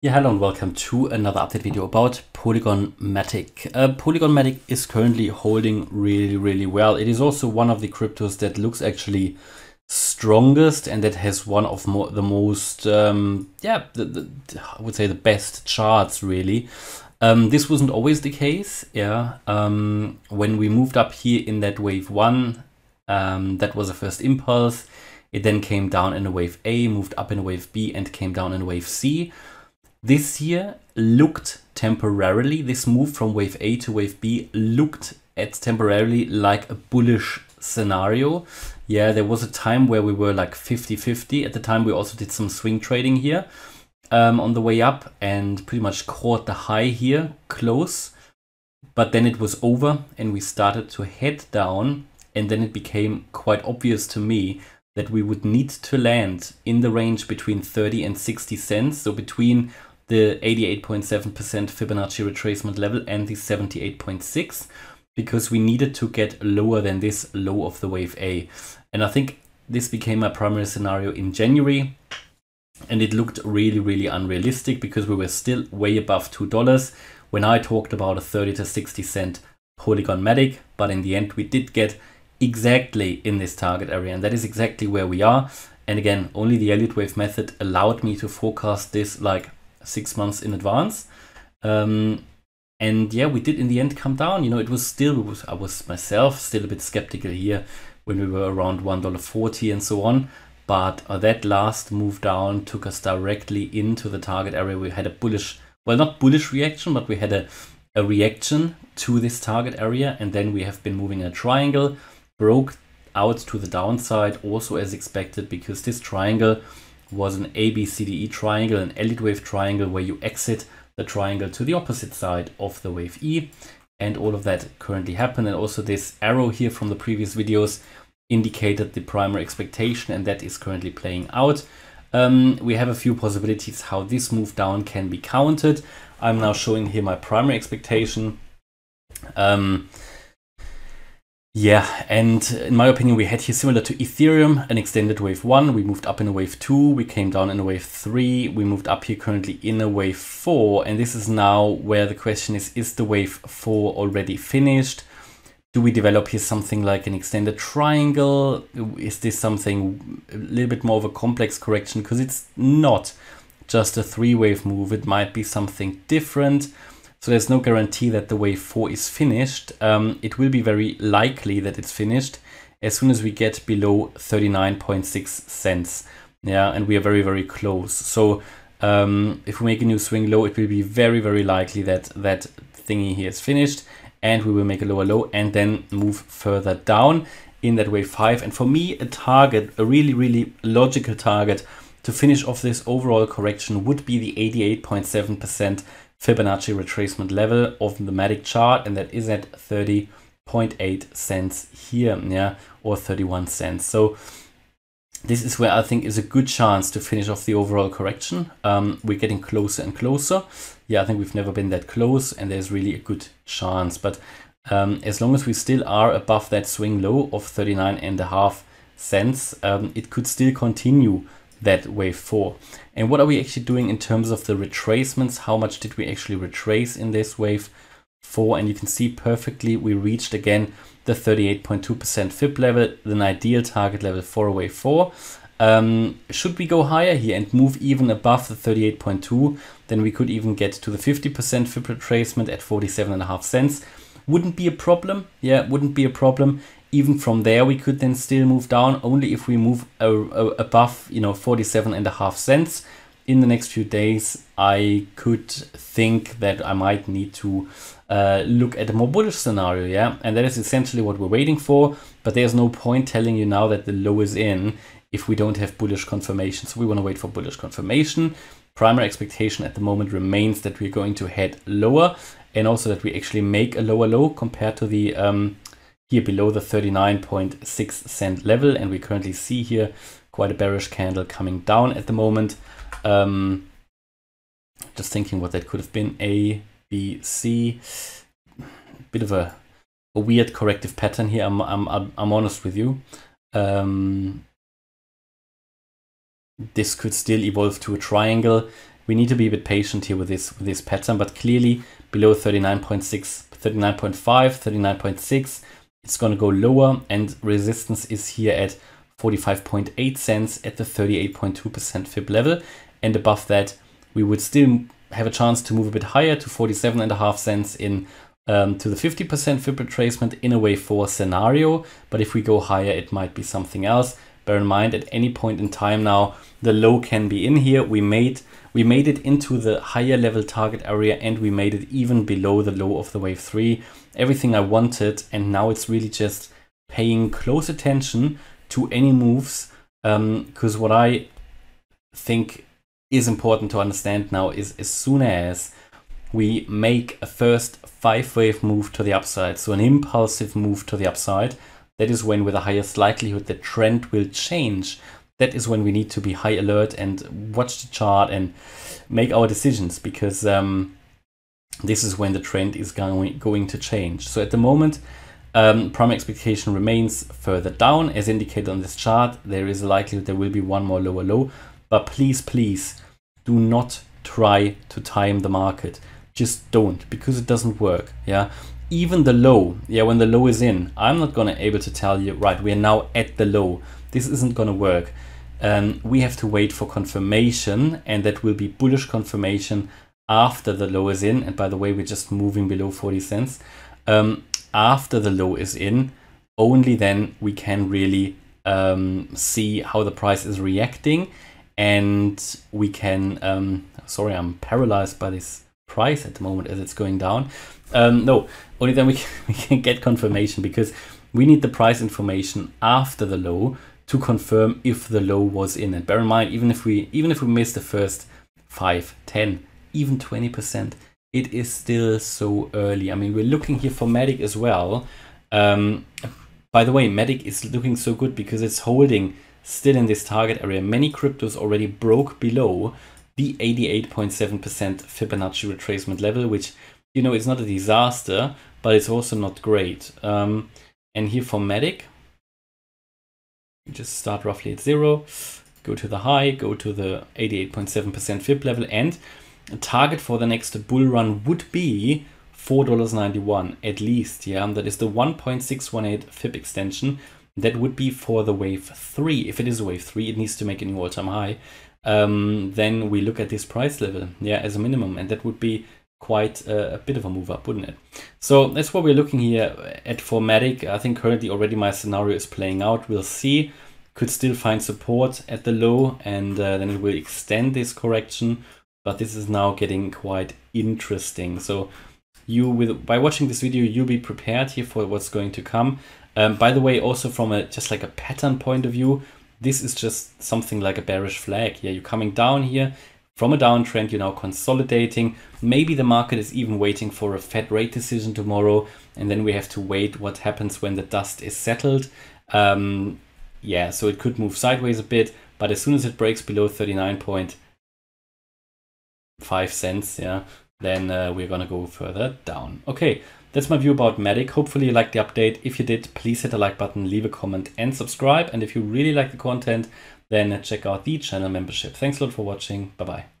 Yeah, hello and welcome to another update video about Polygon Matic. Uh, Polygon Matic is currently holding really, really well. It is also one of the cryptos that looks actually strongest and that has one of mo the most, um, yeah, the, the, I would say the best charts really. Um, this wasn't always the case, yeah. Um, when we moved up here in that wave one, um, that was the first impulse. It then came down in a wave A, moved up in a wave B and came down in a wave C. This year looked temporarily, this move from wave A to wave B looked at temporarily like a bullish scenario. Yeah, there was a time where we were like 50-50. At the time, we also did some swing trading here um, on the way up and pretty much caught the high here close. But then it was over and we started to head down. And then it became quite obvious to me that we would need to land in the range between 30 and 60 cents. So between the 88.7% Fibonacci retracement level and the 78.6 because we needed to get lower than this low of the wave A. And I think this became my primary scenario in January and it looked really, really unrealistic because we were still way above $2 when I talked about a 30 to 60 cent Polygon Matic, but in the end we did get exactly in this target area and that is exactly where we are. And again, only the Elliott wave method allowed me to forecast this like six months in advance. Um, and yeah, we did in the end come down. You know, it was still, it was, I was myself still a bit skeptical here when we were around $1.40 and so on. But uh, that last move down took us directly into the target area. We had a bullish, well, not bullish reaction, but we had a, a reaction to this target area. And then we have been moving a triangle, broke out to the downside also as expected because this triangle was an ABCDE triangle, an Elliott wave triangle where you exit the triangle to the opposite side of the wave E. And all of that currently happened. And also this arrow here from the previous videos indicated the primary expectation and that is currently playing out. Um, we have a few possibilities how this move down can be counted. I'm now showing here my primary expectation. Um, yeah, and in my opinion, we had here similar to Ethereum, an extended wave one. We moved up in a wave two, we came down in a wave three, we moved up here currently in a wave four. And this is now where the question is, is the wave four already finished? Do we develop here something like an extended triangle? Is this something a little bit more of a complex correction? Because it's not just a three wave move. It might be something different. So there's no guarantee that the wave 4 is finished. Um, it will be very likely that it's finished as soon as we get below 39.6 cents. Yeah, and we are very, very close. So um, if we make a new swing low, it will be very, very likely that that thingy here is finished and we will make a lower low and then move further down in that wave 5. And for me, a target, a really, really logical target to finish off this overall correction would be the 88.7% Fibonacci retracement level of the Matic chart, and that is at 30.8 cents here, yeah, or 31 cents. So this is where I think is a good chance to finish off the overall correction. Um, we're getting closer and closer. Yeah, I think we've never been that close, and there's really a good chance. But um, as long as we still are above that swing low of 39 and a half cents, um, it could still continue that wave 4. And what are we actually doing in terms of the retracements? How much did we actually retrace in this wave 4? And you can see perfectly we reached again the 38.2% FIB level, an ideal target level for wave 4. Um, should we go higher here and move even above the 38.2, then we could even get to the 50% FIB retracement at 47.5 cents. Wouldn't be a problem. Yeah, wouldn't be a problem. Even from there we could then still move down only if we move above you know 47 and a half cents. In the next few days i could think that i might need to uh, look at a more bullish scenario yeah? And that is essentially what we're waiting for. But there's no point telling you now that the low is in if we don't have bullish confirmation so we want to wait for bullish confirmation. Primary expectation at the moment remains that we're going to head lower and also that we actually make a lower low compared to the um, here below the 39.6 cent level. And we currently see here quite a bearish candle coming down at the moment. Um, just thinking what that could have been. A b c. Bit of a, a weird corrective pattern here. I'm i'm i'm honest with you. Um, this could still evolve to a triangle. We need to be a bit patient here with this with this pattern, but clearly below 39.6, 39.5, 39.6, it's going to go lower and resistance is here at 45.8 cents at the 38.2% fib level. And above that, we would still have a chance to move a bit higher to 47.5 cents in um, to the 50% fib retracement in a wave 4 scenario. But if we go higher, it might be something else. Bear in mind, at any point in time now, the low can be in here. We made we made it into the higher level target area and we made it even below the low of the wave 3. Everything I wanted and now it's really just paying close attention to any moves because um, what I think is important to understand now is as soon as we make a first five wave move to the upside, so an impulsive move to the upside, that is when with the highest likelihood the trend will change. That is when we need to be high alert and watch the chart and make our decisions because um, this is when the trend is going, going to change. So at the moment, um, prime expectation remains further down as indicated on this chart. There is a likelihood there will be one more lower low, but please, please do not try to time the market. Just don't because it doesn't work. Yeah. Even the low, yeah, when the low is in, I'm not gonna able to tell you, right, we're now at the low. This isn't gonna work. Um, we have to wait for confirmation and that will be bullish confirmation after the low is in. And by the way, we're just moving below 40 cents. Um, after the low is in, only then we can really um, see how the price is reacting and we can, um, sorry, I'm paralyzed by this price at the moment as it's going down. Um, no, only then we can, we can get confirmation because we need the price information after the low to confirm if the low was in. And bear in mind, even if we even if we miss the first 5, 10, even 20%, it is still so early. I mean, we're looking here for Matic as well. Um, by the way, Matic is looking so good because it's holding still in this target area. Many cryptos already broke below the 88.7% Fibonacci retracement level, which, you know, it's not a disaster, but it's also not great. Um, and here for you just start roughly at zero, go to the high, go to the 88.7% Fib level, and a target for the next bull run would be $4.91 at least. Yeah, that is the 1.618 Fib extension. That would be for the wave three. If it is wave three, it needs to make a new all-time high. Um, then we look at this price level, yeah, as a minimum, and that would be quite a, a, bit of a move up, wouldn't it? So that's what we're looking here at for Matic. I think currently already my scenario is playing out. We'll see. Could still find support at the low, and uh, then it will extend this correction but this is now getting quite interesting. So you with by watching this video, you'll be prepared here for what's going to come. Um, by the way, also from a just like a pattern point of view, this is just something like a bearish flag. Yeah, you're coming down here from a downtrend, you're now consolidating. Maybe the market is even waiting for a Fed rate decision tomorrow, and then we have to wait what happens when the dust is settled. Um, yeah, so it could move sideways a bit, but as soon as it breaks below 39 point, five cents, yeah, then uh, we're gonna go further down. Okay, that's my view about Matic. Hopefully you liked the update. If you did, please hit the like button, leave a comment and subscribe. And if you really like the content, then check out the channel membership. Thanks a lot for watching. Bye-bye.